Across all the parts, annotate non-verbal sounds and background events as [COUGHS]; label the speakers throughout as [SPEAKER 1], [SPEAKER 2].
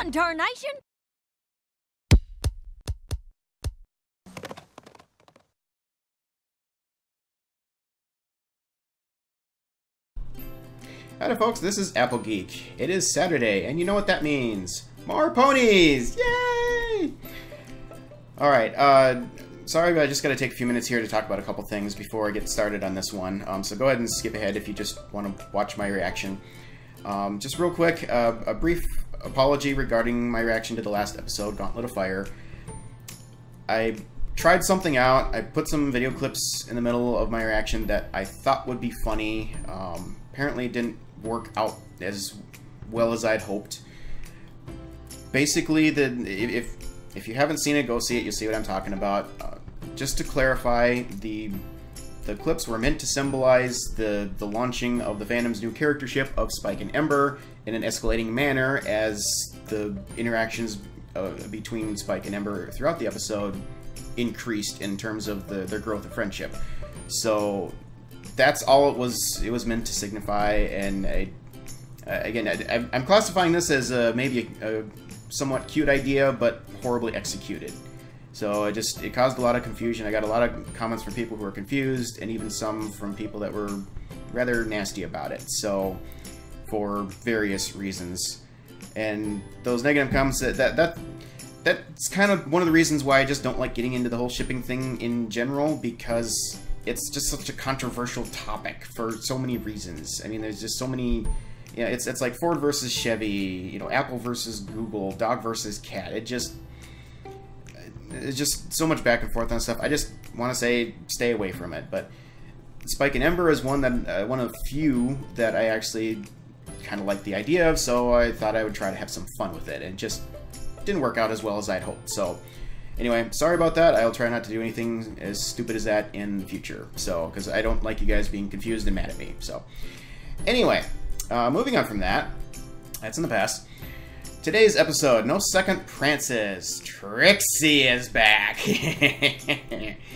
[SPEAKER 1] one, darnation!
[SPEAKER 2] Hi folks, this is Apple Geek. It is Saturday, and you know what that means. More ponies! Yay! Alright, uh, sorry, but I just gotta take a few minutes here to talk about a couple things before I get started on this one. Um, so go ahead and skip ahead if you just want to watch my reaction. Um, just real quick, uh, a brief apology regarding my reaction to the last episode, Gauntlet of Fire. I tried something out. I put some video clips in the middle of my reaction that I thought would be funny. Um, apparently didn't work out as well as I'd hoped. Basically, the if if you haven't seen it, go see it. You'll see what I'm talking about. Uh, just to clarify, the the clips were meant to symbolize the the launching of the fandom's new character ship of Spike and Ember in an escalating manner as the interactions uh, between Spike and Ember throughout the episode increased in terms of the their growth of friendship. So that's all it was. It was meant to signify, and I, again, I, am classifying this as a, maybe a, a, somewhat cute idea, but horribly executed. So it just it caused a lot of confusion. I got a lot of comments from people who were confused, and even some from people that were rather nasty about it. So for various reasons, and those negative comments that that that that's kind of one of the reasons why I just don't like getting into the whole shipping thing in general because it's just such a controversial topic for so many reasons. I mean, there's just so many. Yeah, it's it's like Ford versus Chevy, you know, Apple versus Google, dog versus cat. It just it's just so much back and forth on stuff. I just want to say stay away from it. But Spike and Ember is one that uh, one of few that I actually kind of like the idea of. So I thought I would try to have some fun with it, and just didn't work out as well as I'd hoped. So anyway, sorry about that. I'll try not to do anything as stupid as that in the future. So because I don't like you guys being confused and mad at me. So anyway, uh, moving on from that. That's in the past. Today's episode, no second prances. Trixie is back. [LAUGHS]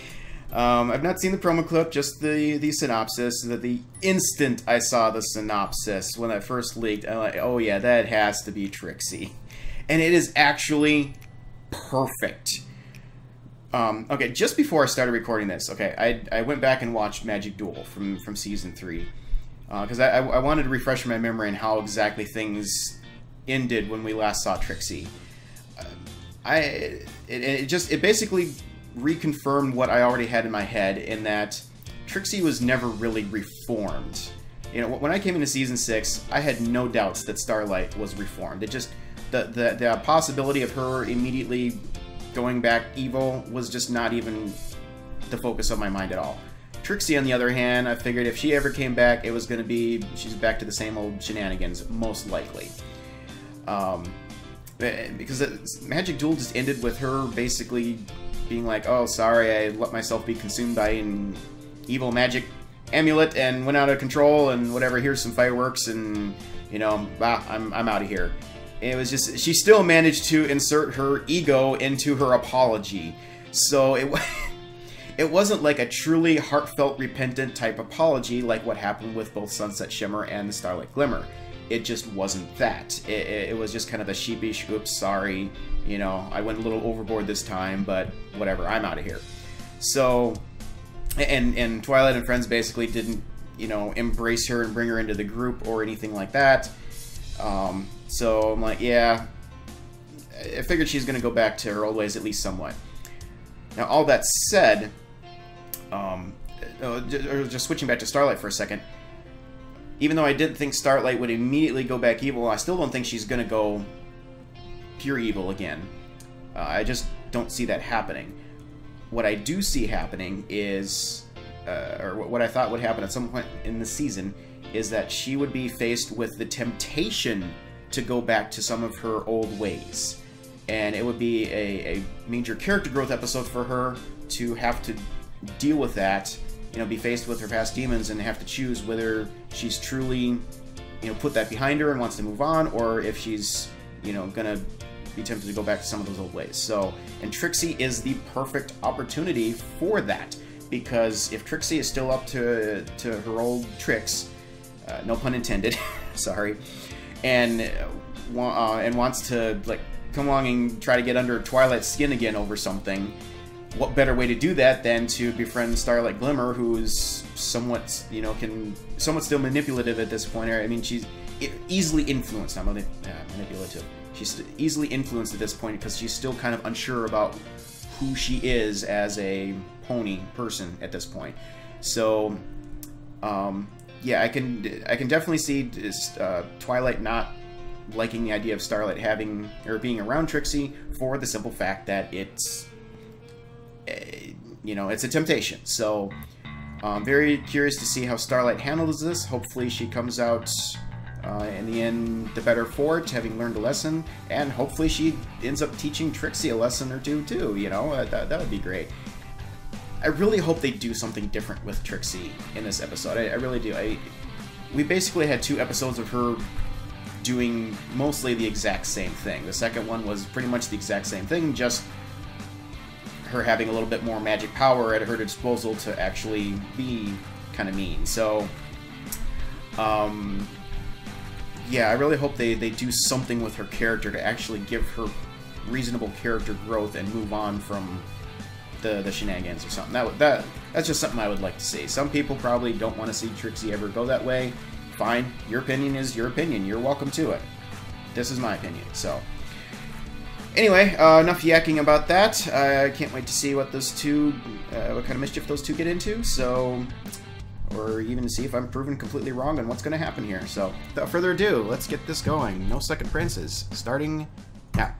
[SPEAKER 2] um, I've not seen the promo clip, just the the synopsis. That the instant I saw the synopsis when that first leaked, I'm like, oh yeah, that has to be Trixie, and it is actually perfect. Um, okay, just before I started recording this, okay, I, I went back and watched Magic Duel from from season three because uh, I, I wanted to refresh my memory on how exactly things ended when we last saw Trixie. Uh, I it, it, just it basically reconfirmed what I already had in my head in that Trixie was never really reformed. You know, when I came into season six, I had no doubts that Starlight was reformed. It just the the, the possibility of her immediately going back evil was just not even the focus of my mind at all. Trixie, on the other hand, I figured if she ever came back, it was going to be she's back to the same old shenanigans, most likely. Um, eh, because Magic Duel just ended with her basically being like, "Oh, sorry, I let myself be consumed by an evil magic amulet and went out of control and whatever. Here's some fireworks and you know, ah, I'm I'm out of here." it was just she still managed to insert her ego into her apology, so it. [LAUGHS] it wasn't like a truly heartfelt, repentant type apology like what happened with both Sunset Shimmer and the Starlight Glimmer it just wasn't that. It, it, was just kind of a sheepish, oops, sorry, you know, I went a little overboard this time, but whatever, I'm out of here. So, and, and Twilight and Friends basically didn't, you know, embrace her and bring her into the group or anything like that. Um, so I'm like, yeah, I figured she's going to go back to her old ways at least somewhat. Now, all that said, um, uh, just switching back to Starlight for a second, even though I didn't think Starlight would immediately go back evil, I still don't think she's going to go pure evil again. Uh, I just don't see that happening. What I do see happening is, uh, or what I thought would happen at some point in the season, is that she would be faced with the temptation to go back to some of her old ways. And it would be a, a major character growth episode for her to have to deal with that you know, be faced with her past demons and have to choose whether she's truly, you know, put that behind her and wants to move on, or if she's, you know, gonna be tempted to go back to some of those old ways. So, and Trixie is the perfect opportunity for that because if Trixie is still up to to her old tricks, uh, no pun intended, [LAUGHS] sorry, and uh, and wants to like come along and try to get under Twilight's skin again over something, what better way to do that than to befriend Starlight Glimmer, who's somewhat, you know, can somewhat still manipulative at this point. I mean, she's easily influenced, not uh, manipulative. She's easily influenced at this point because she's still kind of unsure about who she is as a pony person at this point. So, um, yeah, I can I can definitely see uh, Twilight not liking the idea of Starlight having or being around Trixie for the simple fact that it's you know it's a temptation. So I'm very curious to see how Starlight handles this. Hopefully she comes out uh, in the end the better for it, having learned a lesson, and hopefully she ends up teaching Trixie a lesson or two too. You know uh, that, that would be great. I really hope they do something different with Trixie in this episode. I, I really do. I we basically had two episodes of her doing mostly the exact same thing. The second one was pretty much the exact same thing, just her having a little bit more magic power at her disposal to actually be kind of mean. So, um, yeah, I really hope they, they do something with her character to actually give her reasonable character growth and move on from the, the shenanigans or something. That, that That's just something I would like to see. Some people probably don't want to see Trixie ever go that way fine. Your opinion is your opinion. You're welcome to it. This is my opinion. So, anyway, uh, enough yakking about that. I can't wait to see what those two, uh, what kind of mischief those two get into. So, or even see if I'm proven completely wrong on what's going to happen here. So, without further ado, let's get this going. No second prances, starting now.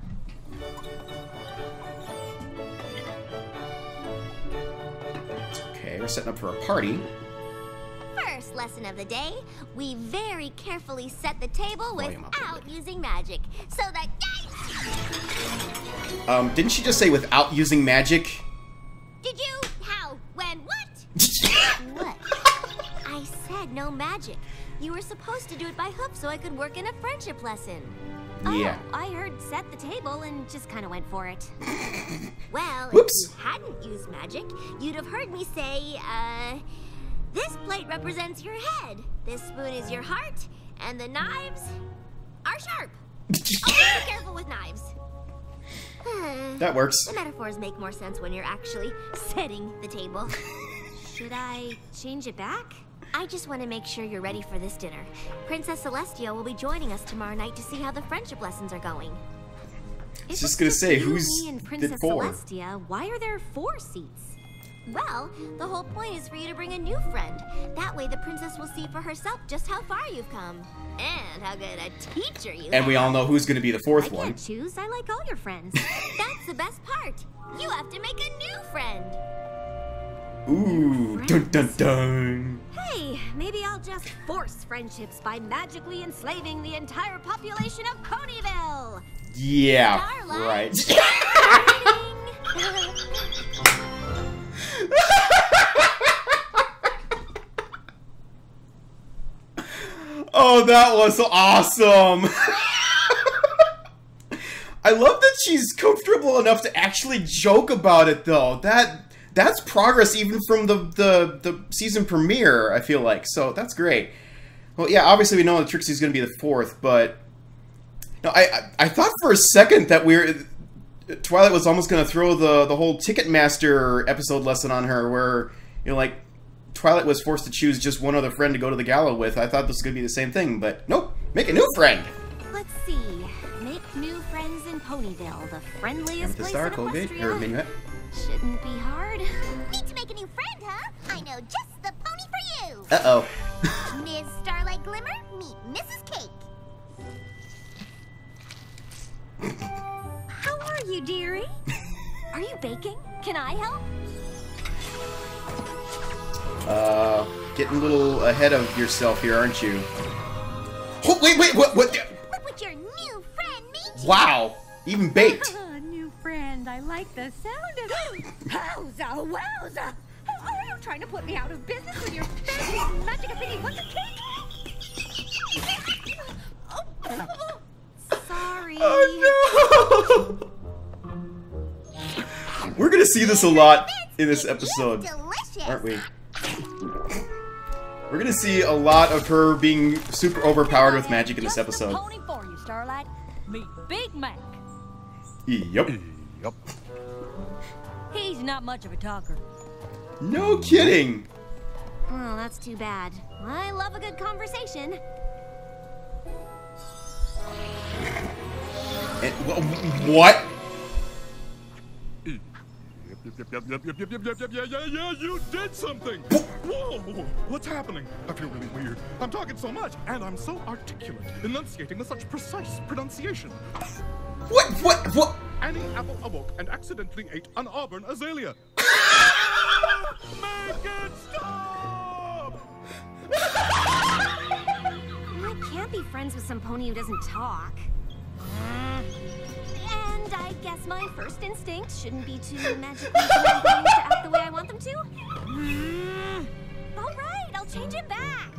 [SPEAKER 2] Okay, we're setting up for a party
[SPEAKER 1] lesson of the day, we very carefully set the table without using magic, so that... [LAUGHS]
[SPEAKER 2] Um, didn't she just say without using magic?
[SPEAKER 1] Did you? How? When? What? [LAUGHS] what? I said no magic. You were supposed to do it by hook so I could work in a friendship lesson.
[SPEAKER 2] Yeah.
[SPEAKER 1] Oh, I heard set the table and just kind of went for it. [LAUGHS] well,
[SPEAKER 2] Whoops.
[SPEAKER 1] if you hadn't used magic, you'd have heard me say, uh... This plate represents your head, this spoon is your heart, and the knives are sharp. [LAUGHS] Always be careful with knives. [SIGHS]
[SPEAKER 2] that works.
[SPEAKER 1] The metaphors make more sense when you're actually setting the table. [LAUGHS] Should I change it back? I just want to make sure you're ready for this dinner. Princess Celestia will be joining us tomorrow night to see how the friendship lessons are going.
[SPEAKER 2] I was just gonna say, who's
[SPEAKER 1] me and Princess Celestia, why are there four seats? Well, the whole point is for you to bring a new friend. That way the princess will see for herself just how far you've come. And how good a teacher you are.
[SPEAKER 2] And have. we all know who's going to be the fourth
[SPEAKER 1] I
[SPEAKER 2] one.
[SPEAKER 1] Choose. I like all your friends. [LAUGHS] That's the best part. You have to make a new friend.
[SPEAKER 2] Ooh, dun dun dun.
[SPEAKER 1] Hey, maybe I'll just force friendships by magically enslaving the entire population of Ponyville.
[SPEAKER 2] Yeah, right. [LAUGHS] [LAUGHS] [LAUGHS] oh, that was awesome! [LAUGHS] I love that she's comfortable enough to actually joke about it, though. That that's progress even from the, the, the season premiere, I feel like. So that's great. Well, yeah, obviously we know that Trixie's going to be the fourth, but... No, I, I, I thought for a second that we are Twilight was almost going to throw the the whole Ticketmaster episode lesson on her, where you know, like Twilight was forced to choose just one other friend to go to the gala with. I thought this was going to be the same thing, but nope. Make a new friend.
[SPEAKER 1] Let's see. Make new friends in Ponyville, the friendliest place in Equestria.
[SPEAKER 2] Or Minuet.
[SPEAKER 1] Shouldn't be hard. [LAUGHS] Need to make a new friend, huh? I know just the pony for you.
[SPEAKER 2] Uh oh.
[SPEAKER 1] Ms. Starlight Glimmer, meet Mrs. Cake. How are you, dearie? Are you baking? Can I help?
[SPEAKER 2] Uh, getting a little ahead of yourself here, aren't you? Oh, wait, wait, what, what?
[SPEAKER 1] Look what your new friend means.
[SPEAKER 2] Wow, even baked. [LAUGHS]
[SPEAKER 1] new friend, I like the sound of it. Wowza, wowza. Are you trying to put me out of business with your fancy magic thingy what's a cake? [LAUGHS] oh. Sorry.
[SPEAKER 2] Oh no! [LAUGHS] We're gonna see this a lot in this episode, aren't we? We're gonna see a lot of her being super overpowered with magic in this episode.
[SPEAKER 3] Starlight. Meet Big Mac.
[SPEAKER 2] Yep.
[SPEAKER 4] Yup.
[SPEAKER 3] He's not much of a talker.
[SPEAKER 2] No kidding.
[SPEAKER 1] Well, that's too bad. I love a good conversation.
[SPEAKER 2] Eh, and, wh- what? Mm.
[SPEAKER 4] Yep, yep, yep, yep, yep, yep, yep, yep, yep, yeah, yeah, yeah, you did something! Whoa! What's happening? I feel really weird. I'm talking so much, and I'm so articulate, enunciating with such precise pronunciation.
[SPEAKER 2] What? What? What?
[SPEAKER 4] Annie Apple awoke and accidentally ate an auburn azalea. Make it stop!
[SPEAKER 1] I can't be friends with some pony who doesn't talk. Hmm. And I guess my first instinct shouldn't be to magically command ponies to act the way I want them to. All right, I'll change it back.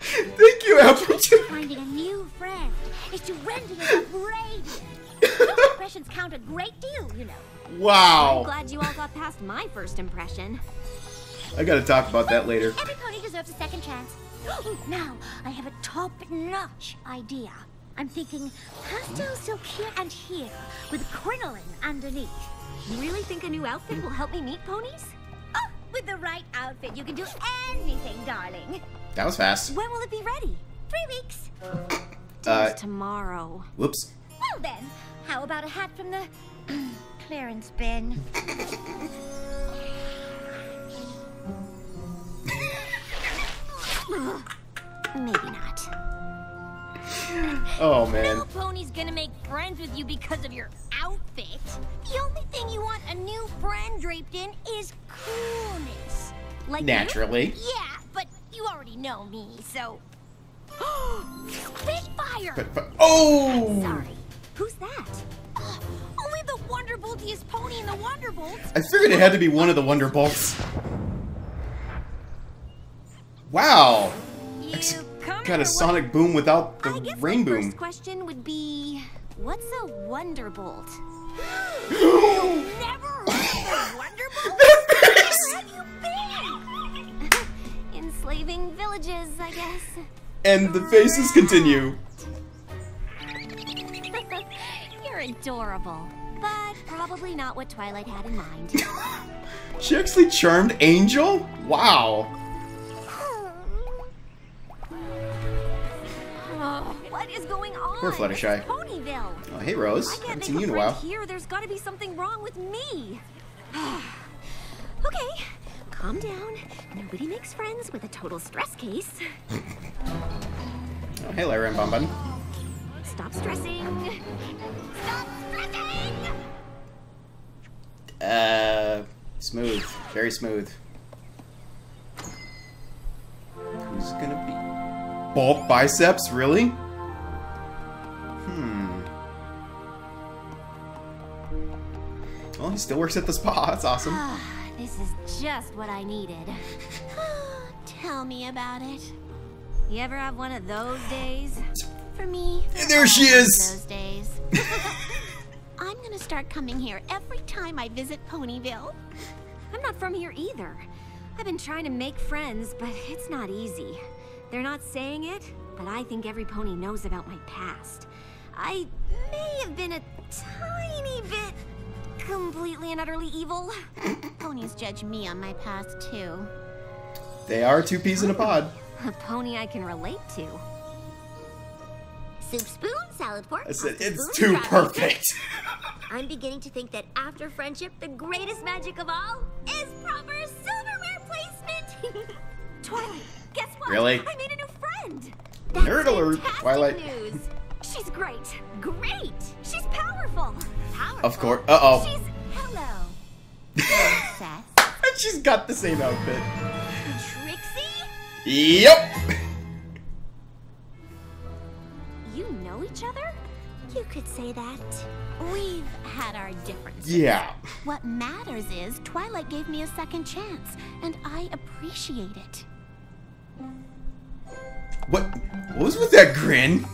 [SPEAKER 2] Thank you, Apple.
[SPEAKER 1] Finding a new friend is to render it radiant. Those [LAUGHS] impressions count a great deal, you know.
[SPEAKER 2] Wow.
[SPEAKER 1] I'm glad you all got past my first impression.
[SPEAKER 2] I gotta talk about that later.
[SPEAKER 1] Every pony deserves a second chance. [GASPS] now, I have a top-notch idea. I'm thinking pastel silk here and here with crinoline underneath. You really think a new outfit will help me meet ponies? Oh, with the right outfit, you can do anything, darling.
[SPEAKER 2] That was fast.
[SPEAKER 1] When will it be ready? Three weeks.
[SPEAKER 2] Uh,
[SPEAKER 1] tomorrow.
[SPEAKER 2] Whoops.
[SPEAKER 1] Well then, how about a hat from the [CLEARS THROAT] clearance bin? [LAUGHS] Maybe not.
[SPEAKER 2] Oh man.
[SPEAKER 1] No pony's gonna make friends with you because of your outfit. The only thing you want a new friend draped in is coolness. Like you?
[SPEAKER 2] Naturally.
[SPEAKER 1] Yeah, but you already know me, so. [GASPS] Spitfire!
[SPEAKER 2] But, oh!
[SPEAKER 1] Sorry. Who's that? [GASPS] Only the Wonderboltiest pony in the Wonderbolts.
[SPEAKER 2] I figured it had to be one of the Wonder Bolts. Wow.
[SPEAKER 1] You come
[SPEAKER 2] Got a sonic boom without
[SPEAKER 1] I
[SPEAKER 2] the
[SPEAKER 1] guess
[SPEAKER 2] rain boom.
[SPEAKER 1] first question would be, what's a Wonderbolt? [GASPS] Never heard of Wonderbolt? Where have you been? [LAUGHS] Enslaving villages, I guess.
[SPEAKER 2] And the faces continue. [LAUGHS]
[SPEAKER 1] You're adorable, but probably not what Twilight had in mind. [LAUGHS]
[SPEAKER 2] She actually charmed Angel? Wow.
[SPEAKER 1] What is going on?
[SPEAKER 2] Poor Fluttershy.
[SPEAKER 1] Ponyville.
[SPEAKER 2] Oh, hey Rose.
[SPEAKER 1] I can't
[SPEAKER 2] Haven't seen you in a while.
[SPEAKER 1] here. There's got to be something wrong with me. [SIGHS] okay, calm down. Nobody makes friends with a total stress case.
[SPEAKER 2] Oh, hey Lyra and Bonbon.
[SPEAKER 1] Stop stressing. Stop stressing.
[SPEAKER 2] Uh, smooth. Very smooth. Bulk biceps? Really? Hmm. Well, he still works at the spa. That's awesome.
[SPEAKER 1] Ah, this is just what I needed. [GASPS] Tell me about it. You ever have one of those days? For me,
[SPEAKER 2] And there she is.
[SPEAKER 1] those days. [LAUGHS]
[SPEAKER 5] I'm gonna start coming here every time I visit Ponyville.
[SPEAKER 1] I'm not from here either. I've been trying to make friends, but it's not easy. They're not saying it, but I think every pony knows about my past. I may have been a tiny bit completely and utterly evil. [LAUGHS]
[SPEAKER 5] Ponies judge me on my past too.
[SPEAKER 2] They are two peas in a pod. [LAUGHS]
[SPEAKER 1] A pony I can relate to.
[SPEAKER 6] Soup spoon, salad fork.
[SPEAKER 2] I said, it's
[SPEAKER 6] spoon,
[SPEAKER 2] too perfect. [LAUGHS]
[SPEAKER 6] I'm beginning to think that after friendship, the greatest magic of all is proper silverware placement.
[SPEAKER 1] Twilight, guess what?
[SPEAKER 2] Really?
[SPEAKER 1] I made a new friend.
[SPEAKER 2] Nerd alert, Twilight.
[SPEAKER 1] news. She's great. Great. She's powerful. Powerful.
[SPEAKER 2] Of course. Uh-oh.
[SPEAKER 1] She's hello.
[SPEAKER 5] Princess. [LAUGHS]
[SPEAKER 2] And she's got the same outfit.
[SPEAKER 1] Trixie?
[SPEAKER 2] Yep.
[SPEAKER 1] You know each other?
[SPEAKER 5] You could say that. We've had our differences.
[SPEAKER 2] Yeah.
[SPEAKER 5] What matters is Twilight gave me a second chance, and I appreciate it.
[SPEAKER 2] What? What was with that grin?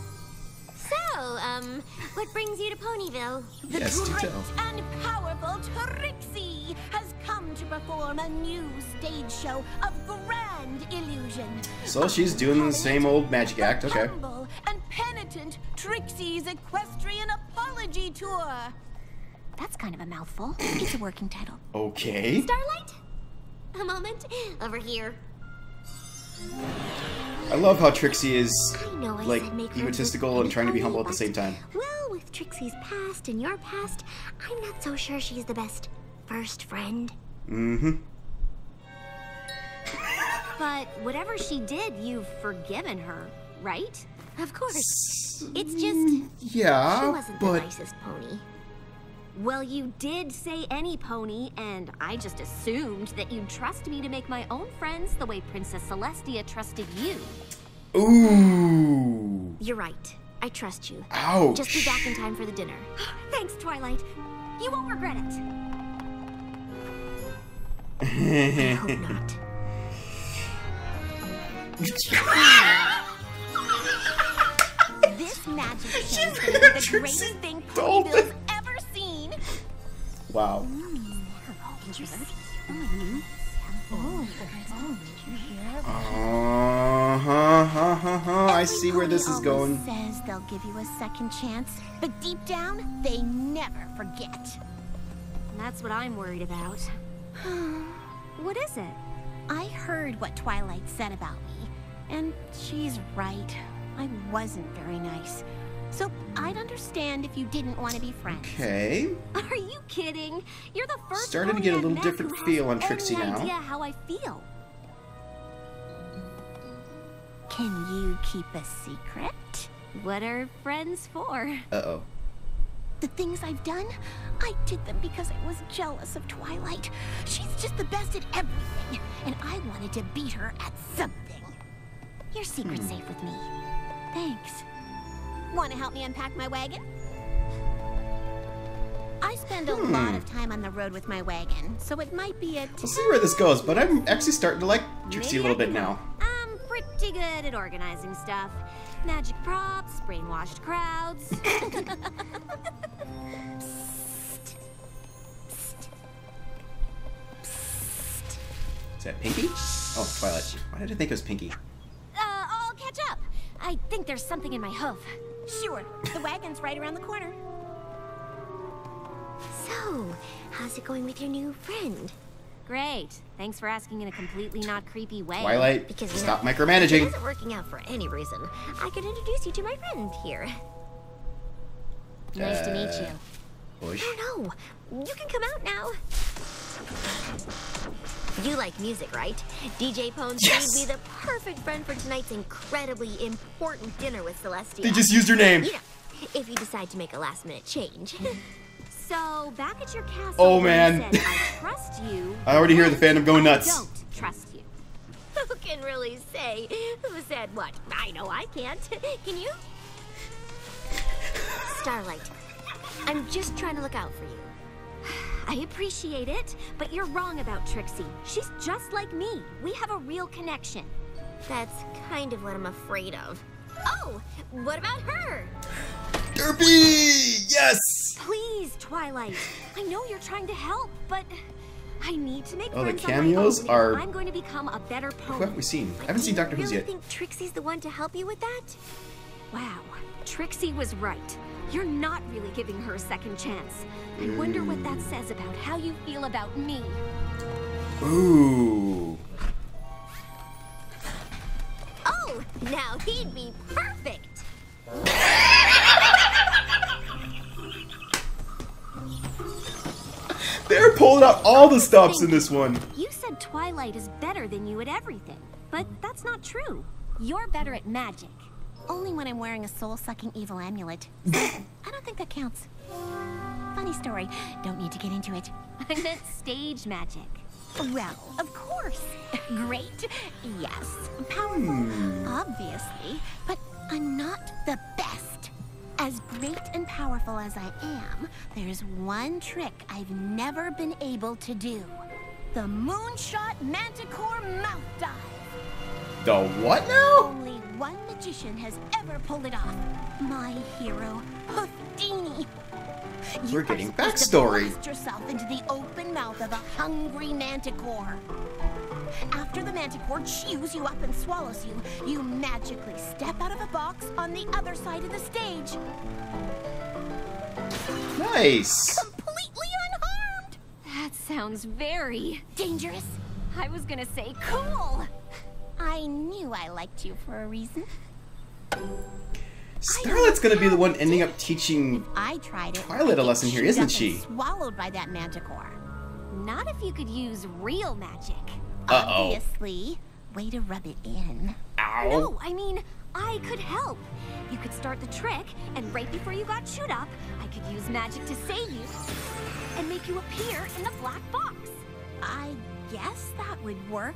[SPEAKER 6] So, um, what brings you to Ponyville?
[SPEAKER 5] The
[SPEAKER 2] Yes, do
[SPEAKER 5] great
[SPEAKER 2] tell.
[SPEAKER 5] and powerful Trixie has come to perform a new stage show of grand illusion.
[SPEAKER 2] So she's doing the same old magic act. Okay.
[SPEAKER 5] And Penitent Trixie's Equestrian Apology Tour. That's kind of a mouthful. It's a working title.
[SPEAKER 2] Okay.
[SPEAKER 1] Starlight? A moment. Over here.
[SPEAKER 2] I love how Trixie is like
[SPEAKER 1] said make her
[SPEAKER 2] egotistical and trying to be humble at the same time.
[SPEAKER 1] Well, with Trixie's past and your past, I'm not so sure she's the best first friend.
[SPEAKER 2] Mm-hmm. [LAUGHS]
[SPEAKER 1] But whatever she did, you've forgiven her, right? Of course. It's just she
[SPEAKER 2] Yeah,
[SPEAKER 1] wasn't the
[SPEAKER 2] but
[SPEAKER 1] nicest pony. Well, you did say any pony, and I just assumed that you'd trust me to make my own friends the way Princess Celestia trusted you.
[SPEAKER 2] ooh,
[SPEAKER 1] You're right. I trust you.
[SPEAKER 2] ouch.
[SPEAKER 1] Just be back in time for the dinner. [GASPS] Thanks, Twilight. You won't regret it. [LAUGHS] I hope not. [LAUGHS]
[SPEAKER 5] This magic is the greatest thing
[SPEAKER 2] Dolphin.
[SPEAKER 5] Ponyville's ever seen.
[SPEAKER 2] Wow. Uh huh, huh, huh, huh. I see where this is going.
[SPEAKER 5] says they'll give you a second chance, but deep down, they never forget.
[SPEAKER 1] That's what I'm worried about. [SIGHS] what is it?
[SPEAKER 5] I heard what Twilight said about me, and she's right. I wasn't very nice. So I'd understand if you didn't want to be friends.
[SPEAKER 2] Okay. [LAUGHS]
[SPEAKER 1] Are you kidding? You're the first
[SPEAKER 2] Starting to get a little different feel on Trixie now.
[SPEAKER 1] idea how I feel.
[SPEAKER 5] Can you keep a secret?
[SPEAKER 1] What are friends for?
[SPEAKER 2] Uh oh.
[SPEAKER 5] The things I've done, I did them because I was jealous of Twilight. She's just the best at everything, and I wanted to beat her at something. Your secret's safe with me. Thanks. Want to help me unpack my wagon? I spend a lot of time on the road with my wagon, so it might be a
[SPEAKER 2] We'll see where this goes, but I'm actually starting to like Trixie a little bit now.
[SPEAKER 1] I'm pretty good at organizing stuff. Magic props, brainwashed crowds. [LAUGHS]
[SPEAKER 2] Is that Pinkie? Oh, Twilight. Why did I think it was Pinkie?
[SPEAKER 1] uh, I'll catch up. I think there's something in my hoof.
[SPEAKER 5] Sure, the wagon's right around the corner.
[SPEAKER 1] So, how's it going with your new friend? Great. Thanks for asking in a completely not creepy way.
[SPEAKER 2] Twilight,
[SPEAKER 1] Because you
[SPEAKER 2] stop
[SPEAKER 1] know, If it
[SPEAKER 2] micromanaging.
[SPEAKER 1] isn't working out for any reason, I could introduce you to my friend here. Nice to meet
[SPEAKER 2] Uh,
[SPEAKER 1] you.
[SPEAKER 2] Bush.
[SPEAKER 1] No, no, you can come out now. You like music, right? DJ Pone
[SPEAKER 2] Yes!
[SPEAKER 1] made me the perfect friend for tonight's incredibly important dinner with Celestia.
[SPEAKER 2] They just used your name.
[SPEAKER 1] You know, if you decide to make a last minute change. [LAUGHS] so, back at your castle,
[SPEAKER 2] Oh, man.
[SPEAKER 1] said, I trust you. [LAUGHS]
[SPEAKER 2] I already hear the fandom going
[SPEAKER 1] I
[SPEAKER 2] nuts.
[SPEAKER 1] don't trust you. [LAUGHS] Who can really say who said what? I know I can't. Can you? Starlight, I'm just trying to look out for you. I appreciate it, but you're wrong about Trixie. She's just like me. We have a real connection. That's kind of what I'm afraid of. Oh, what about her?
[SPEAKER 2] Derpy! Yes!
[SPEAKER 1] Please, Twilight. I know you're trying to help, but I need to make
[SPEAKER 2] Oh, the
[SPEAKER 1] friends on my
[SPEAKER 2] cameos
[SPEAKER 1] own
[SPEAKER 2] are-
[SPEAKER 1] I'm going to become a better pony.
[SPEAKER 2] Who have we seen? I haven't seen
[SPEAKER 1] you
[SPEAKER 2] Doctor Whooves
[SPEAKER 1] really
[SPEAKER 2] yet.
[SPEAKER 1] think Trixie's the one to help you with that? Wow, Trixie was right. You're not really giving her a second chance. I wonder what that mm. says about how you feel about me.
[SPEAKER 2] Ooh.
[SPEAKER 1] Oh, now he'd be perfect.
[SPEAKER 2] They're pulling out all the stops in this one.
[SPEAKER 1] You said Twilight is better than you at everything, but that's not true. You're better at magic.
[SPEAKER 5] Only when I'm wearing a soul-sucking evil amulet. [LAUGHS] I don't think that counts. Funny story. Don't need to get into it.
[SPEAKER 1] I [LAUGHS] meant stage magic.
[SPEAKER 5] Well, of course. [LAUGHS] Great. Yes. Powerful. Hmm. Obviously. But I'm not the best. As great and powerful as I am, there's one trick I've never been able to do. The Moonshot Manticore Mouth Dive.
[SPEAKER 2] The what now?
[SPEAKER 5] Only one magician has ever pulled it off. My hero, Horsedini. You
[SPEAKER 2] We're
[SPEAKER 5] are
[SPEAKER 2] getting
[SPEAKER 5] supposed to
[SPEAKER 2] backstory.
[SPEAKER 5] blast yourself into the open mouth of a hungry manticore. After the manticore chews you up and swallows you, you magically step out of a box on the other side of the stage,
[SPEAKER 2] Nice.
[SPEAKER 5] completely unharmed.
[SPEAKER 1] That sounds very...
[SPEAKER 5] Dangerous.
[SPEAKER 1] I was gonna say cool.
[SPEAKER 5] I knew I liked you for a reason.
[SPEAKER 2] Starlight's gonna be the one ending up teaching.
[SPEAKER 5] I tried it.
[SPEAKER 2] Twilight a lesson here, isn't she?
[SPEAKER 5] Swallowed by that manticore.
[SPEAKER 1] Not if you could use real magic.
[SPEAKER 2] Uh oh.
[SPEAKER 5] Obviously. Way to rub it in.
[SPEAKER 2] Ow.
[SPEAKER 1] No, I mean, I could help. You could start the trick, and right before you got chewed up, I could use magic to save you and make you appear in the black box.
[SPEAKER 5] I guess that would work.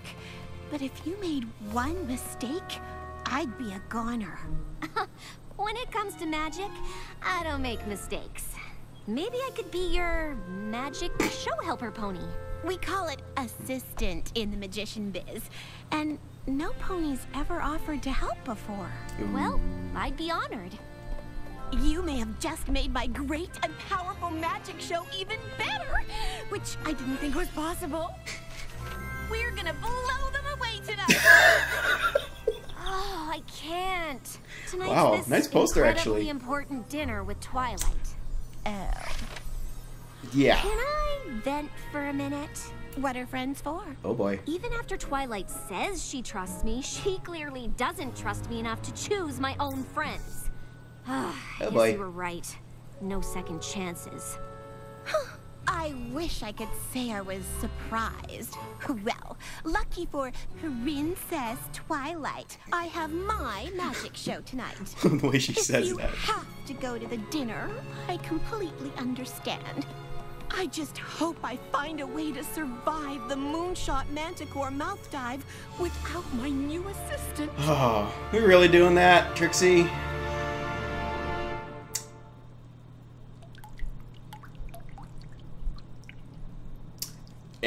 [SPEAKER 5] But if you made one mistake, I'd be a goner. [LAUGHS]
[SPEAKER 1] When it comes to magic, I don't make mistakes. Maybe I could be your magic show helper pony.
[SPEAKER 5] We call it assistant in the magician biz. And no pony's ever offered to help before.
[SPEAKER 1] Well, I'd be honored.
[SPEAKER 5] You may have just made my great and powerful magic show even better, which I didn't think was possible. [LAUGHS] We're gonna blow them away tonight. [LAUGHS]
[SPEAKER 1] Oh, I can't. Tonight's
[SPEAKER 2] Wow,
[SPEAKER 1] this
[SPEAKER 2] nice poster,
[SPEAKER 1] incredibly
[SPEAKER 2] actually.
[SPEAKER 1] important dinner with Twilight.
[SPEAKER 5] oh,
[SPEAKER 2] Yeah.
[SPEAKER 1] Can I vent for a minute?
[SPEAKER 5] what are friends for?
[SPEAKER 2] Oh boy.
[SPEAKER 1] Even after Twilight says she trusts me, she clearly doesn't trust me enough to choose my own friends. [SIGHS] Oh, I
[SPEAKER 2] Oh
[SPEAKER 1] guess
[SPEAKER 2] boy.
[SPEAKER 1] you were right. No second chances.
[SPEAKER 5] I wish I could say I was surprised. Well, lucky for Princess Twilight, I have my magic show tonight. [LAUGHS]
[SPEAKER 2] the way she
[SPEAKER 5] if
[SPEAKER 2] says
[SPEAKER 5] you
[SPEAKER 2] that.
[SPEAKER 5] have to go to the dinner, I completely understand. I just hope I find a way to survive the moonshot manticore mouth dive without my new assistant.
[SPEAKER 2] Oh, we really doing that, Trixie?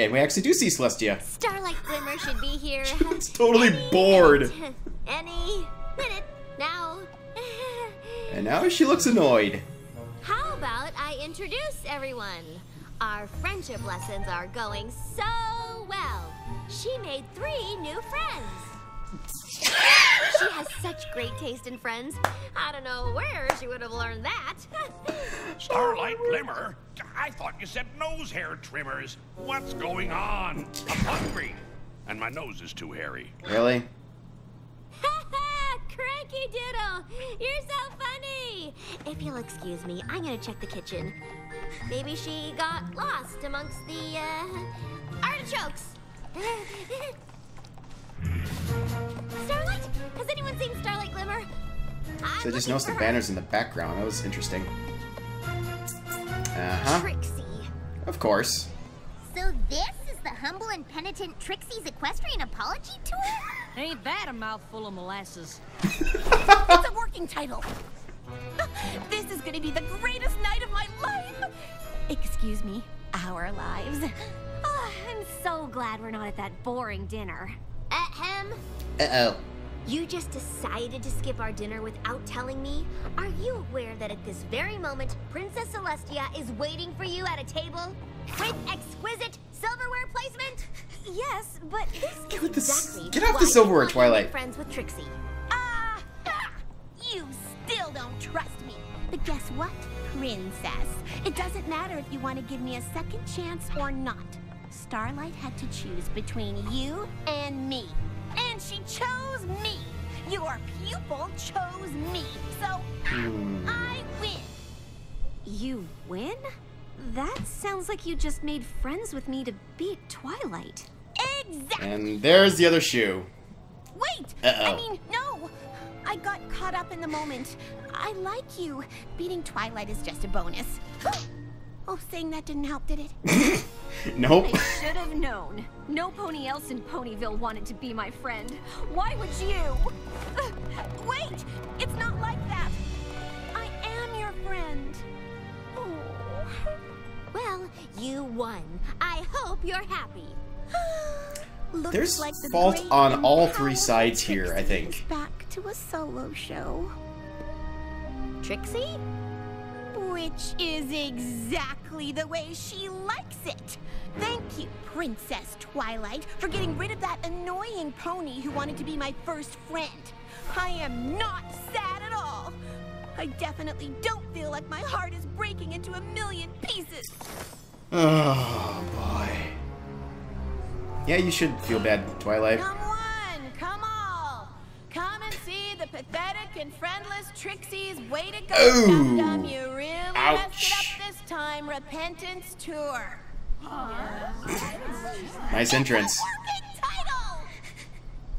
[SPEAKER 2] And we actually do see Celestia.
[SPEAKER 6] Starlight Glimmer should be here. [LAUGHS]
[SPEAKER 2] It's totally bored. [LAUGHS]
[SPEAKER 6] Any minute now. [LAUGHS]
[SPEAKER 2] And now she looks annoyed.
[SPEAKER 6] How about I introduce everyone? Our friendship lessons are going so well. She made three new friends. She has such great taste in friends. I don't know where she would have learned that. [LAUGHS]
[SPEAKER 7] Starlight Glimmer? I thought you said nose hair trimmers. What's going on? I'm hungry. And my nose is too hairy.
[SPEAKER 2] Really? [LAUGHS]
[SPEAKER 6] Cranky Doodle, you're so funny. If you'll excuse me, I'm gonna check the kitchen. Maybe she got lost amongst the uh, artichokes. [LAUGHS]
[SPEAKER 2] So I just noticed the banners in the background. That was interesting. Uh-huh.
[SPEAKER 6] Trixie.
[SPEAKER 2] Of course.
[SPEAKER 6] So this is the humble and penitent Trixie's equestrian apology tour?
[SPEAKER 3] Ain't that a mouthful of molasses? [LAUGHS]
[SPEAKER 5] It's a working title. [LAUGHS] This is gonna be the greatest night of my life. Excuse me, our lives.
[SPEAKER 1] Ah, [GASPS] I'm so glad we're not at that boring dinner.
[SPEAKER 6] Ahem.
[SPEAKER 2] Uh-oh.
[SPEAKER 6] You just decided to skip our dinner without telling me? Are you aware that at this very moment, Princess Celestia is waiting for you at a table? With exquisite silverware placement?
[SPEAKER 1] Yes, but this
[SPEAKER 2] Get with this-
[SPEAKER 6] Exactly.
[SPEAKER 2] get off
[SPEAKER 6] why
[SPEAKER 2] the silverware,
[SPEAKER 6] want to make
[SPEAKER 2] Twilight.
[SPEAKER 6] friends with Trixie.
[SPEAKER 5] Ah, ha! you still don't trust me. But guess what, princess? It doesn't matter if you want to give me a second chance or not. Starlight had to choose between you and me. And she chose me. Your pupil chose me. So hmm. I win.
[SPEAKER 1] you win? That sounds like you just made friends with me to beat Twilight.
[SPEAKER 5] Exactly.
[SPEAKER 2] And there's the other shoe.
[SPEAKER 5] Wait!
[SPEAKER 2] Uh-oh.
[SPEAKER 5] I mean, no! I got caught up in the moment. I like you. Beating Twilight is just a bonus. [GASPS] oh, saying that didn't help, did it? [LAUGHS]
[SPEAKER 2] Nope. [LAUGHS]
[SPEAKER 1] I should have known. No pony else in Ponyville wanted to be my friend. Why would you? [SIGHS]
[SPEAKER 5] Wait! It's not like that! I am your friend. Oh.
[SPEAKER 6] Well, you won. I hope you're happy. [GASPS]
[SPEAKER 5] Looks
[SPEAKER 2] There's
[SPEAKER 5] like the
[SPEAKER 2] fault on all three
[SPEAKER 5] powerful
[SPEAKER 2] sides here, I think.
[SPEAKER 5] Back to a solo show.
[SPEAKER 6] Trixie?
[SPEAKER 5] Which is exactly the way she likes it. Thank you, Princess Twilight, for getting rid of that annoying pony who wanted to be my first friend. I am not sad at all. I definitely don't feel like my heart is breaking into a million pieces.
[SPEAKER 2] Oh boy. Yeah, you should feel bad, Twilight
[SPEAKER 5] one, come all. Come and see the pathetic and friendless Trixie's way to go. Dum Dum. You really messed it
[SPEAKER 2] Ouch.
[SPEAKER 5] up this time, Repentance Tour.
[SPEAKER 2] Nice entrance.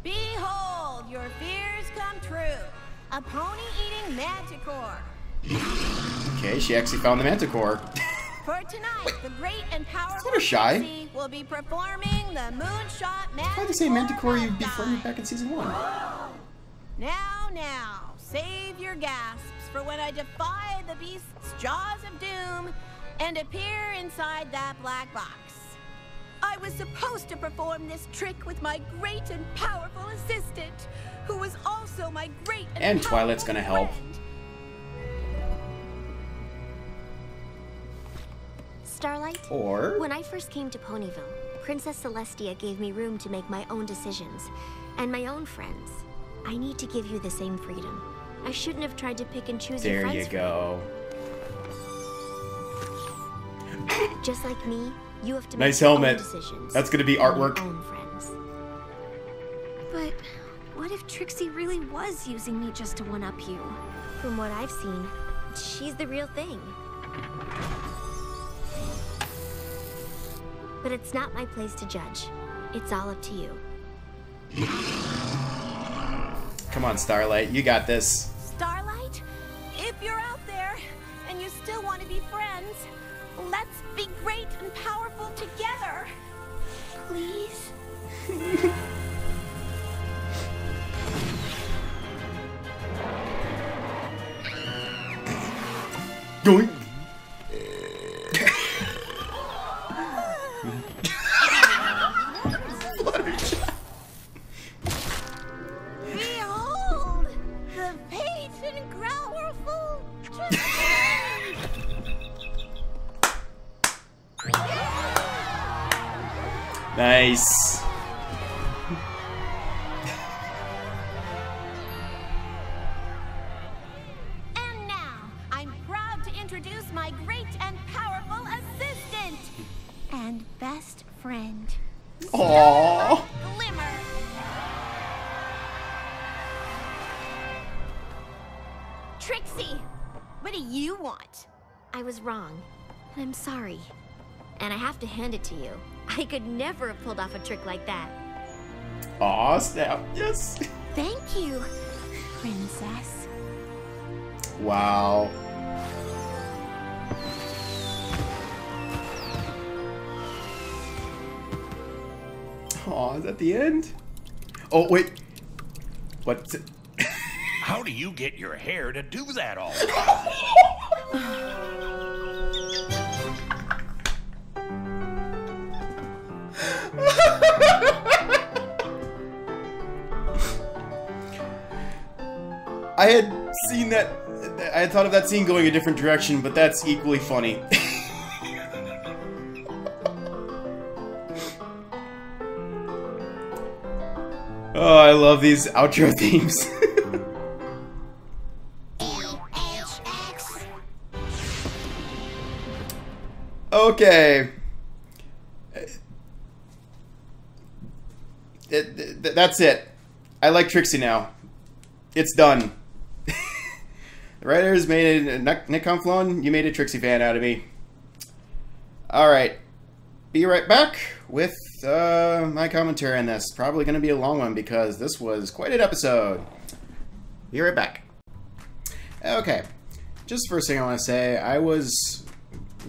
[SPEAKER 5] Behold, your fears come true. A pony-eating manticore.
[SPEAKER 2] Okay, she actually found the Manticore.
[SPEAKER 5] For tonight, the great and powerful
[SPEAKER 2] shy.
[SPEAKER 5] Will be performing the Moonshot Manticore.
[SPEAKER 2] Say Manticore you befriended back in season one.
[SPEAKER 5] Now, now, save your gasps for when I defy the beast's jaws of doom and appear inside that black box. I was supposed to perform this trick with my great and powerful assistant, who was also my great and,
[SPEAKER 2] And Twilight's gonna help.
[SPEAKER 1] Starlight?
[SPEAKER 2] Or
[SPEAKER 1] When I first came to Ponyville, Princess Celestia gave me room to make my own decisions and my own friends. I need to give you the same freedom. I shouldn't have tried to pick and choose your friends.
[SPEAKER 2] there
[SPEAKER 1] friends.
[SPEAKER 2] you go. [COUGHS]
[SPEAKER 1] Just like me, you have to
[SPEAKER 2] Nice
[SPEAKER 1] make your own
[SPEAKER 2] helmet.
[SPEAKER 1] decisions.
[SPEAKER 2] That's gonna be artwork.
[SPEAKER 1] own friends. But what if Trixie really was using me just to one up you? From what I've seen, she's the real thing. But it's not my place to judge. It's all up to you.
[SPEAKER 2] Come on, Starlight, you got this.
[SPEAKER 5] Starlight, if you're out there and you still want to be friends, let's be great and powerful together. Please?
[SPEAKER 2] Going. [LAUGHS] Nice.
[SPEAKER 5] To
[SPEAKER 1] hand it to you. I could never have pulled off a trick like that.
[SPEAKER 2] Aw, snap. Yes.
[SPEAKER 5] Thank you, princess.
[SPEAKER 2] Wow. Aw, is that the end? Oh, wait. What's [LAUGHS] it?
[SPEAKER 7] How do you get your hair to do that all? [LAUGHS]
[SPEAKER 2] I had seen that. I had thought of that scene going a different direction, but that's equally funny. [LAUGHS] oh, I love these outro [LAUGHS] themes. okay. It- th- that's it. I like Trixie now. It's done. The writers made a Nick, Confalone, you made a Trixie fan out of me. Alright. Be right back with uh, my commentary on this. Probably going to be a long one because this was quite an episode. Be right back. Okay. Just first thing I want to say, I was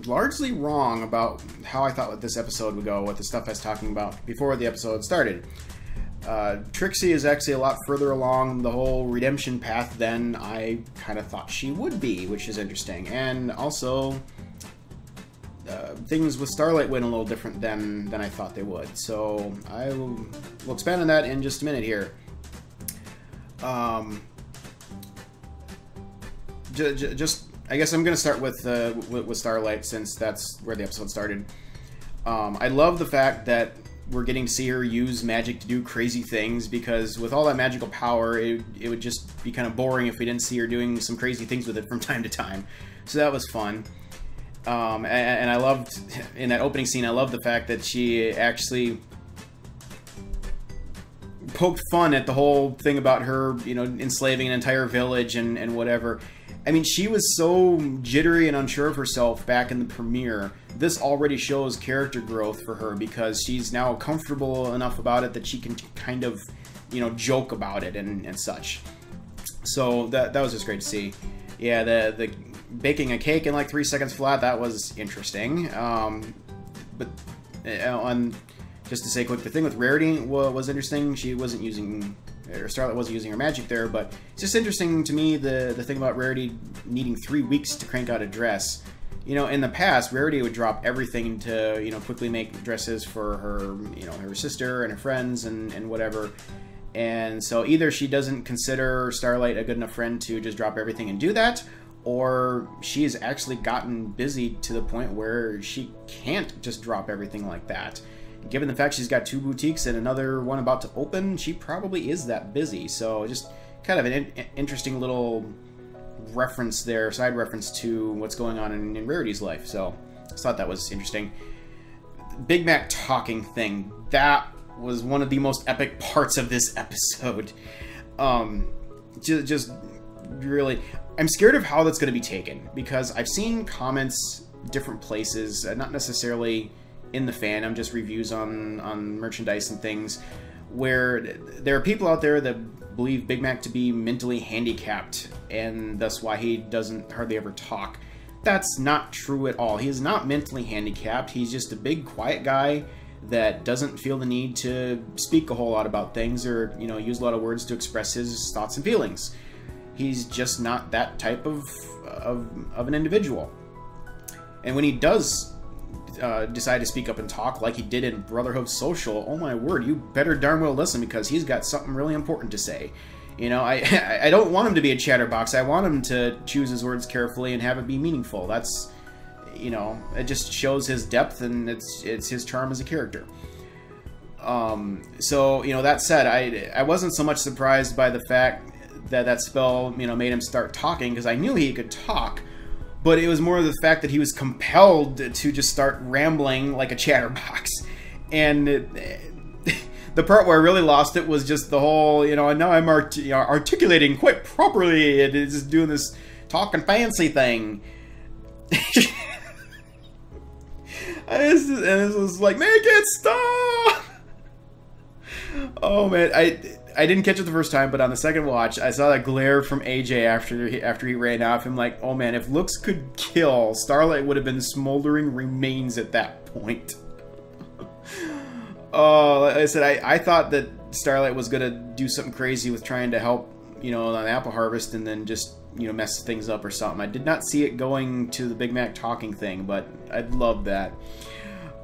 [SPEAKER 2] largely wrong about how I thought this episode would go, what the stuff I was talking about before the episode started. Uh, Trixie is actually a lot further along the whole redemption path than I kind of thought she would be, which is interesting. And also, uh, things with Starlight went a little different than than I thought they would. So I will will expand on that in just a minute here. Um, just I guess I'm gonna start with, uh, with Starlight since that's where the episode started. Um, I love the fact that we're getting to see her use magic to do crazy things because with all that magical power, it, it would just be kind of boring if we didn't see her doing some crazy things with it from [LAUGHS] time to time. So that was fun. Um, and, and I loved in that opening scene. I love the fact that she actually poked fun at the whole thing about her, you know, enslaving an entire village and, and whatever. I mean, she was so jittery and unsure of herself back in the premiere. This already shows character growth for her because she's now comfortable enough about it that she can kind of, you know, joke about it and, and such. So that, that was just great to see. Yeah, the, the baking a cake in like three seconds flat, that was interesting. Um, but uh, on just to say quick, the thing with Rarity was interesting. She wasn't using, or Starlight wasn't using her magic there, but it's just interesting to me the the thing about Rarity needing three weeks to crank out a dress. You know, in the past, Rarity would drop everything to you know quickly make dresses for her, you know, her sister and her friends and and whatever. And so either she doesn't consider Starlight a good enough friend to just drop everything and do that, or she has actually gotten busy to the point where she can't just drop everything like that. Given the fact she's got two boutiques and another one about to open, she probably is that busy. So just kind of an in- interesting little reference there, side reference to what's going on in, in Rarity's life. So I thought that was interesting. Big Mac talking thing, that was one of the most epic parts of this [LAUGHS] episode. Um, just, just really, I'm scared of how that's going to be taken because I've seen comments different places, uh, not necessarily in the fandom, just reviews on on merchandise and things, where there are people out there that believe Big Mac to be mentally handicapped, and that's why he doesn't hardly ever talk. That's not true at all. He is not mentally handicapped. He's just a big, quiet guy that doesn't feel the need to speak a whole lot about things or you know use a lot of words to express his thoughts and feelings. He's just not that type of of, of an individual. And when he does uh, decide to speak up and talk like he did in Brotherhooves Social, oh my word, you better darn well listen because he's got something really important to say. You know, I [LAUGHS] I don't want him to be a chatterbox. I want him to choose his words carefully and have it be meaningful. That's, you know, it just shows his depth and it's it's his charm as a character. Um, so you know, that said, I I wasn't so much surprised by the fact that that spell you know made him start talking because I knew he could talk but it was more of the fact that he was compelled to just start rambling like a chatterbox. And [LAUGHS] the part where I really lost it was just the whole, you know, now I'm art- you know, articulating quite properly and just doing this talking fancy thing. this, [LAUGHS] and this was like, make it stop! [LAUGHS] Oh man, I I didn't catch it the first time, but on the second watch, I saw that glare from AJ after he, after he ran off. I'm like, oh man, if looks could kill, Starlight would have been smoldering remains at that point. [LAUGHS] Oh, like I said, I, I thought that Starlight was gonna do something crazy with trying to help, you know, on apple harvest, and then just you know mess things up or something. I did not see it going to the Big Mac talking thing, but I'd love that.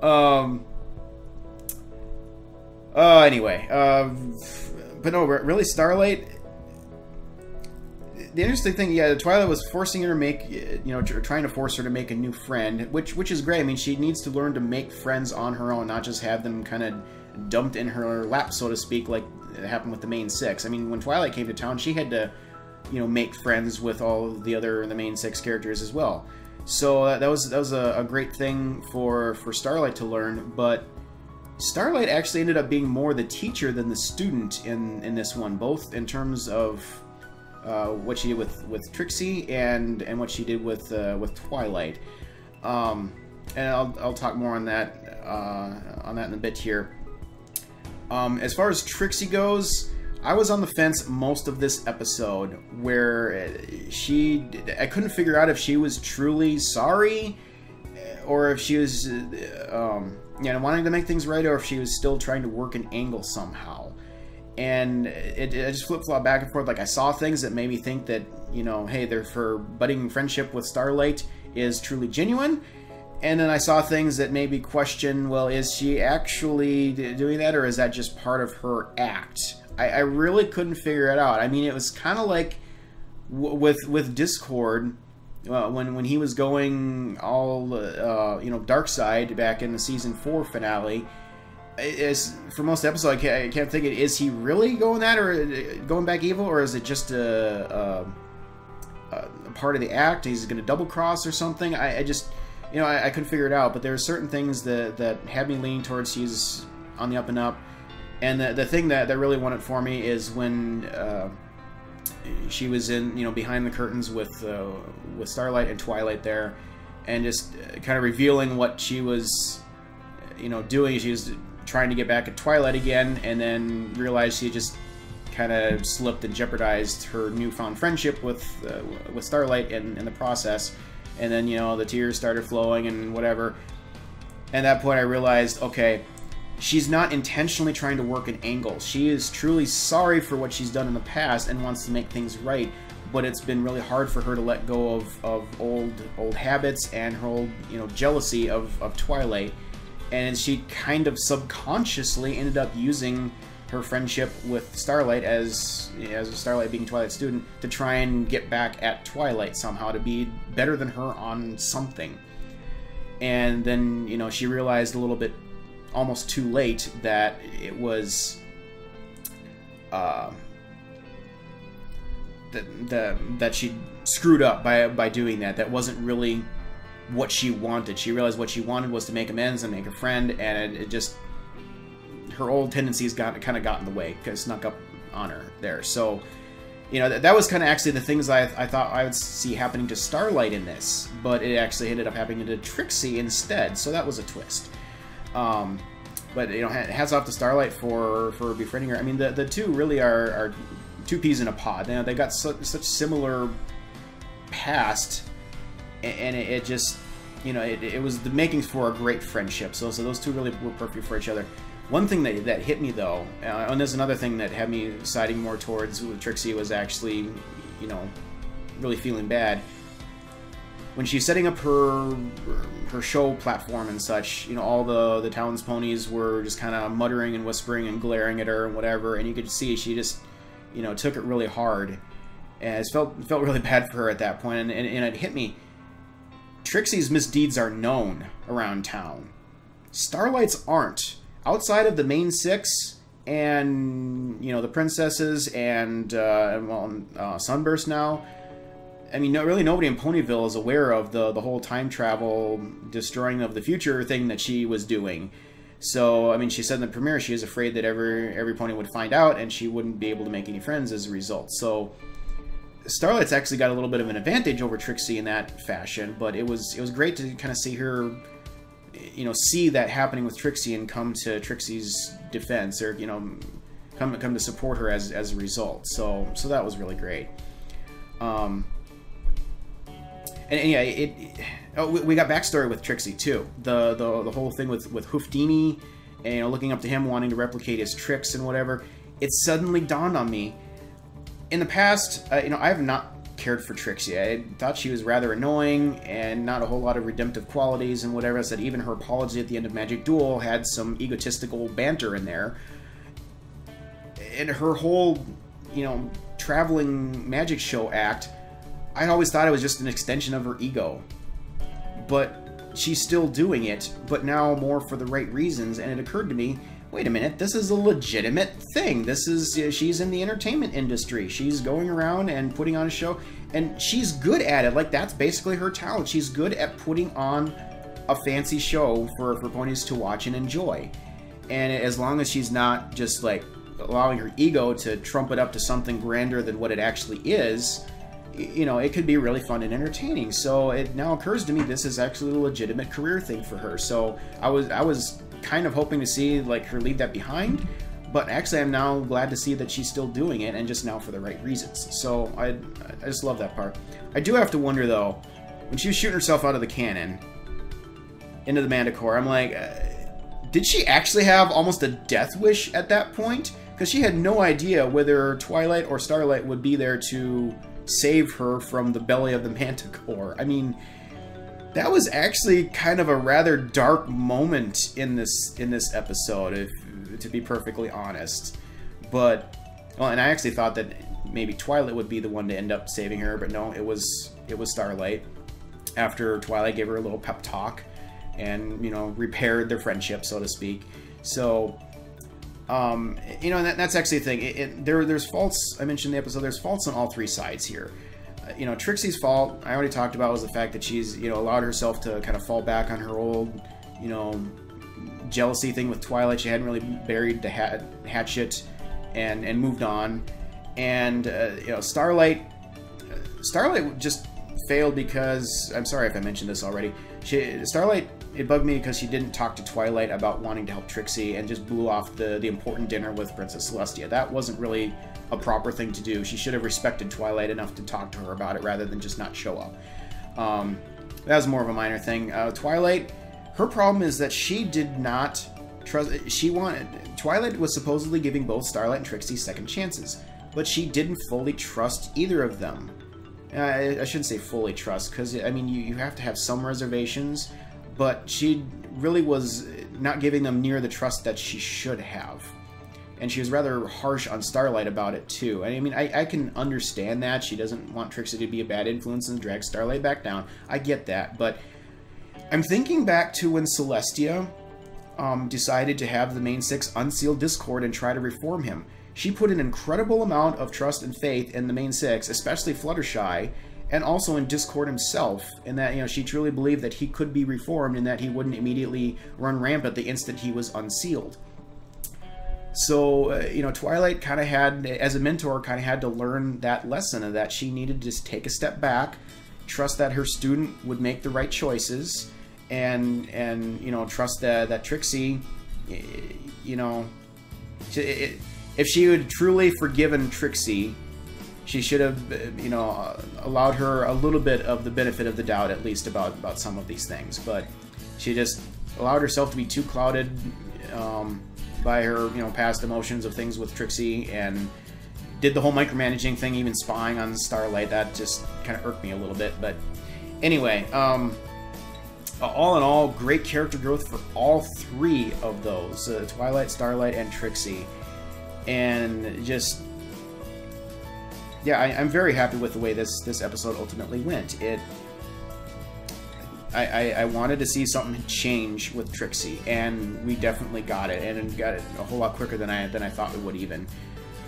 [SPEAKER 2] Um. Uh, anyway, uh, but no, really, Starlight. The interesting thing, yeah, Twilight was forcing her to make, you know, trying to force her to make a new friend, which which is great. I mean, she needs to learn to make friends on her own, not just have them kind of dumped in her lap, so to speak, like it happened with the main six. I mean, when Twilight came to town, she had to, you know, make friends with all the other the main six characters as well. So uh, that was that was a, a great thing for for Starlight to learn, but Starlight actually ended up being more the teacher than the student in, in this one, both in terms of uh, what she did with, with Trixie and and what she did with uh, with Twilight. Um, and I'll, I'll talk more on that uh, on that in a bit here. Um, as far as Trixie goes, I was on the fence most of this episode, where she I couldn't figure out if she was truly sorry or if she was. Um, you know, wanting to make things right, or if she was still trying to work an angle somehow. And it, it just flip flop back and forth. Like I saw things that made me think that you know, hey, their for budding friendship with Starlight is truly genuine. And then I saw things that made me question, well, is she actually doing that, or is that just part of her act? I, I really couldn't figure it out. I mean, it was kind of like with with Discord uh, when when he was going all uh, you know dark side back in the season four finale. Is for most episodes, I can't, I can't think. It is he really going that or uh, going back evil, or is it just a, a, a part of the act? He's going to double cross or something. I, I just you know I, I, couldn't figure it out. But there are certain things that that had me leaning towards he's on the up and up. And the, the thing that, that really won it for me is when uh, she was in, you know, behind the curtains with uh, with Starlight and Twilight there, and just uh, kind of revealing what she was, you know, doing. She was trying to get back at Twilight again, and then realized she just kind of slipped and jeopardized her newfound friendship with uh, with Starlight in, in the process. And then, you know, the tears started flowing and whatever. At that point, I realized, okay, she's not intentionally trying to work an angle. She is truly sorry for what she's done in the past and wants to make things right. But it's been really hard for her to let go of, of old old habits and her old you know jealousy of, of Twilight, and she kind of subconsciously ended up using her friendship with Starlight as as Starlight being Twilight student to try and get back at Twilight somehow to be better than her on something. And then you know she realized a little bit almost too late that it was uh, that, that that she screwed up by by doing that. That wasn't really what she wanted. She realized what she wanted was to make amends and make a friend, and it, it just her old tendencies got kind of got in the way, because snuck up on her there. So, you know, that, that was kind of actually the things I, I thought I would see happening to Starlight in this, but it actually ended up happening to Trixie instead. So that was a twist. Um, but you know, hats off to Starlight for for befriending her. I mean, the the two really are are two peas in a pod. You know, they got such, such similar past, and it, it just you know it, it was the makings for a great friendship. So so those two really were perfect for each other. One thing that, that hit me though, uh, and there's another thing that had me siding more towards Trixie was actually, you know, really feeling bad when she's setting up her her show platform and such, you know, all the the town's ponies were just kind of muttering and whispering and glaring at her and whatever, and you could see she just, you know, took it really hard, and it felt felt really [LAUGHS] bad for her at that point, and, and, and it hit me. Trixie's misdeeds are known around town. Starlight's aren't. Outside of the main six and you know the princesses and uh, well, uh, Sunburst now I mean, no, really nobody in Ponyville is aware of the the whole time travel destroying of the future thing that she was doing. So, I mean, she said in the premiere she is afraid that every every pony would find out and she wouldn't be able to make any friends as a result. So, Starlight's actually got a little bit of an advantage over Trixie in that fashion, but it was it was great to kind of see her you know, see that happening with Trixie and come to Trixie's defense or, you know, come come to support her as as a result. So, so that was really great. Um and, and yeah, it, it oh, we, we, got backstory with Trixie too. The the the whole thing with with Hoofdini, and you know, looking up to him, wanting to replicate his tricks and whatever. It suddenly dawned on me. In the past, uh, you know, I have not cared for Trixie. I thought she was rather annoying and not a whole lot of redemptive qualities and whatever. I said even her apology at the end of Magic Duel had some egotistical banter in there. And her whole, you know, traveling magic show act I always thought it was just an extension of her ego. But she's still doing it, but now more for the right reasons, and it occurred to me, wait a minute, this is a legitimate thing. This is, she's in the entertainment industry. She's going around and putting on a show, and she's good at it. Like, that's basically her talent. She's good at putting on a fancy show for, for ponies to watch and enjoy. And as long as she's not just, like, allowing her ego to trump it up to something grander than what it actually is, you know, it could be really fun and entertaining. So it now occurs to me this is actually a legitimate career thing for her. So I was I was kind of hoping to see like her leave that behind, but actually I'm now glad to see that she's still doing it and just now for the right reasons. So I I just love that part. I do have to wonder though, when she was shooting herself out of the cannon into the Manticore, I'm like, uh, did she actually have almost a death wish at that point? Because she had no idea whether Twilight or Starlight would be there to save her from the belly of the [LAUGHS] manticore. I mean, that was actually kind of a rather dark moment in this in this episode, if to be perfectly honest. But well, and I actually thought that maybe Twilight would be the one to end up saving her, but no, it was it was Starlight. After Twilight gave her a little pep talk, and you know repaired their friendship, so to speak. So, um, you know, that, that's actually the thing. It, it, there, there's faults. I mentioned in the episode. There's faults on all three sides here. Uh, you know, Trixie's fault. I already talked about was the fact that she's you know allowed herself to kind of fall back on her old, you know, jealousy thing with Twilight. She hadn't really buried the hat, hatchet and and moved on. And uh, you know, Starlight, Starlight just failed because I'm sorry if I mentioned this already. She, Starlight, it bugged me because she didn't talk to Twilight about wanting to help Trixie and just blew off the the important dinner with Princess Celestia. That wasn't really a proper thing to do. She should have respected Twilight enough to talk to her about it rather than just not show up. Um, that was more of a minor thing. Uh, Twilight, her problem is that she did not trust. She wanted Twilight was supposedly giving both Starlight and Trixie second chances, but she didn't fully trust either of them. I, I shouldn't say fully trust because I mean you, you have to have some reservations, but she really was not giving them near the trust that she should have. And she was rather harsh on Starlight about it too. And I mean, I, I can understand that she doesn't want Trixie to be a bad influence and drag Starlight back down. I get that, but I'm thinking back to when Celestia um, decided to have the main six unseal Discord and try to reform him. She put an incredible amount of trust and faith in the main six, especially Fluttershy, and also in Discord himself, in that you know she truly believed that he could be reformed and that he wouldn't immediately run rampant the instant he was unsealed. So uh, you know, Twilight kind of had, as a mentor, kind of had to learn that lesson of that she needed to just take a step back, trust that her student would make the right choices, and and you know trust that that Trixie, you know, if she had truly forgiven Trixie, she should have you know allowed her a little bit of the benefit of the doubt at least about about some of these things. But she just allowed herself to be too clouded um, by her you know past emotions of things with Trixie and did the whole micromanaging thing, even spying on Starlight. That just kind of irked me a little bit. But anyway, um, all in all, great character growth for all three of those uh, Twilight, Starlight, and Trixie. And just. Yeah, I, am very happy with the way this, this episode ultimately went. It. I, I, I, wanted to see something change with Trixie, and we definitely got it, and got it a whole lot quicker than I than I thought we would even.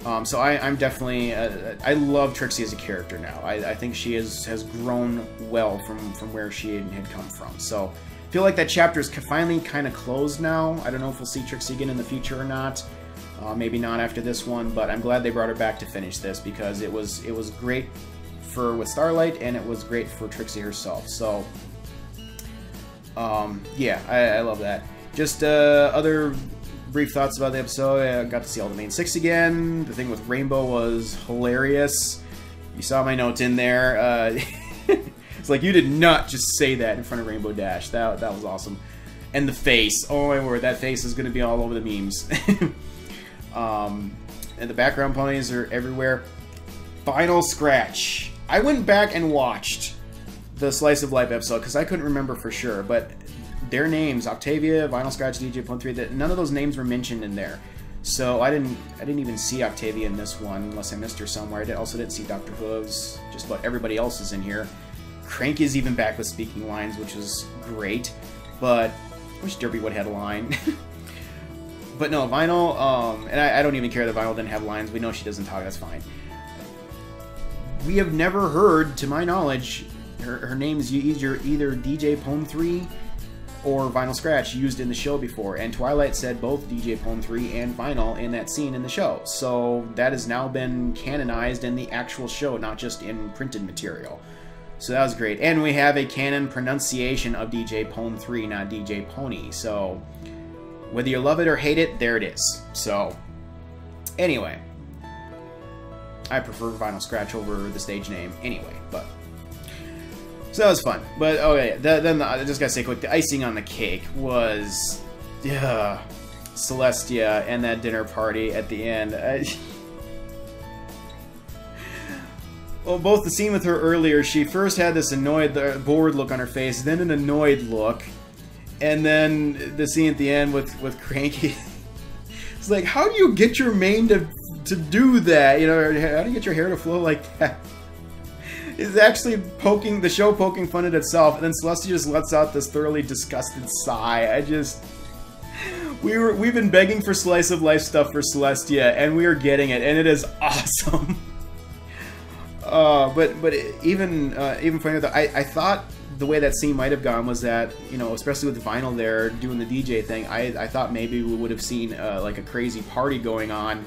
[SPEAKER 2] Um, so I, am definitely uh, I love Trixie as a character now. I, I, think she has has grown well from from where she had come from. So I feel like that chapter is finally kind of closed now. I don't know if we'll see Trixie again in the future or not. Uh, maybe not after this one, but I'm glad they brought her back to finish this because it was it was great for with Starlight and it was great for Trixie herself. So um, yeah, I, I love that. Just uh, other brief thoughts about the episode. I got to see all the main six again. The thing with Rainbow was hilarious. You saw my notes in there. Uh, [LAUGHS] it's like you did not just say that in front of Rainbow Dash. That that was awesome. And the face. Oh my word, that face is going to be all over the memes. [LAUGHS] um, and the background ponies are everywhere. Vinyl Scratch. I went back and watched the Slice of Life episode because I couldn't remember for sure, but their names, Octavia, Vinyl Scratch, DJ Pone 3, that none of those names were mentioned in there. So I didn't I didn't even see Octavia in this one unless I missed her somewhere. I did, also didn't see Dr. Whooves. Just about everybody else is in here. Crank is even back with speaking lines, which is great. But I wish have had a line. [LAUGHS] but no, Vinyl, um, and I, I, don't even care that Vinyl didn't have lines. We know she doesn't talk, that's fine. We have never heard, to my knowledge, her, her name is either, either DJ Pone 3 or Vinyl Scratch used in the show before, and Twilight said both DJ Pone 3 and Vinyl in that scene in the show. So that has now been canonized in the actual show, not just in printed material. So that was great. And we have a canon pronunciation of DJ Pone 3, not DJ Pony. So whether you love it or hate it, there it is. So anyway, I prefer Vinyl Scratch over the stage name anyway, but so that was fun. But okay, the, then the, I just gotta say quick, the icing on the cake was, yeah, Celestia and that dinner party at the end. I, [LAUGHS] well, both the scene with her earlier, she first had this annoyed, bored look on her face, then an annoyed look, and then the scene at the end with with Cranky. it's like, how do you get your mane to to do that. You know, how do you get your hair to flow like that? Is actually poking the show poking fun at itself, and then Celestia just lets out this thoroughly disgusted sigh. I just we were we've been begging for slice of life stuff for Celestia, and we are getting it, and it is [LAUGHS] awesome. uh, but but even uh, even funnier though, I I thought the way that scene might have gone was that you know especially with vinyl there doing the DJ thing, I I thought maybe we would have seen uh, like a crazy party going on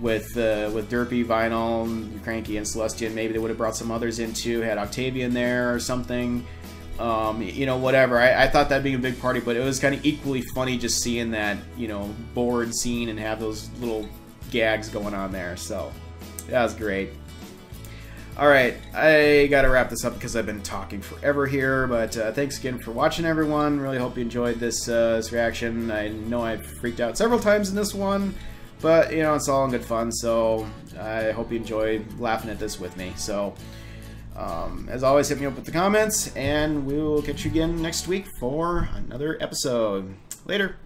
[SPEAKER 2] with uh, with Derpy, Vinyl, Cranky, and Celestia. Maybe they would have brought some others in too. Had Octavia there or something. Um, you know, whatever. I, I thought that'd be a big party, but it was kind of equally funny just seeing that you know bored scene and have those little gags going on there. So that was great. All right, I gotta wrap this up because I've been talking forever here. But uh, thanks again for watching, everyone. Really hope you enjoyed this, uh, this reaction. I know I freaked out several times in this one. But, you know, it's all in good fun, so I hope you enjoy laughing at this with me. So, um, as always, hit me up with the comments, and we will catch you again next week for another episode. Later.